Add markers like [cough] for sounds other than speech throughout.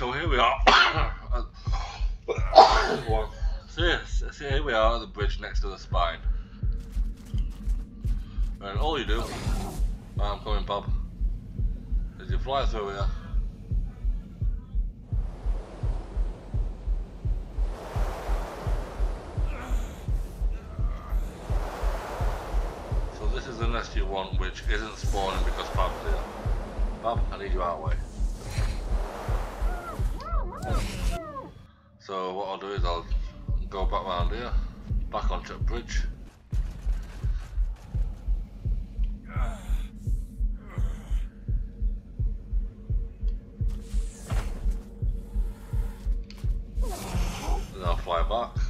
so here we are. [coughs] so, yes, so here we are at the bridge next to the spine. And all you do, I'm coming Bob, is you fly through here. So this is the nest you want which isn't spawning because Bob's here. Bob, I need you out way. So what I'll do is I'll go back round here, back onto the bridge. Then I'll fly back.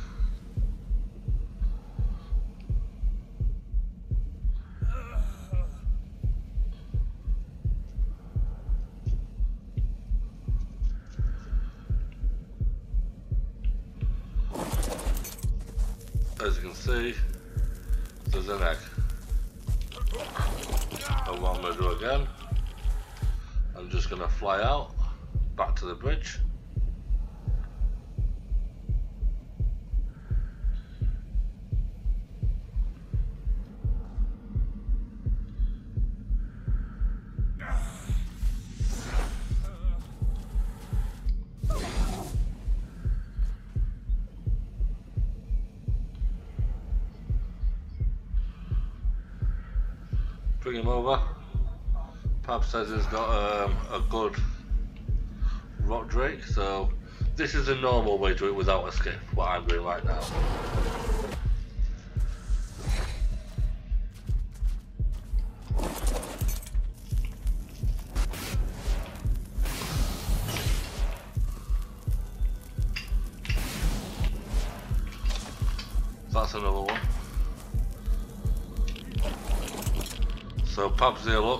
As you can see, there's an egg. And what I'm going to do again, I'm just going to fly out, back to the bridge. Bring him over. Pab says he's got um, a good rock drake, so this is a normal way to do it without a skip, what I'm doing right now. That's another one. So look.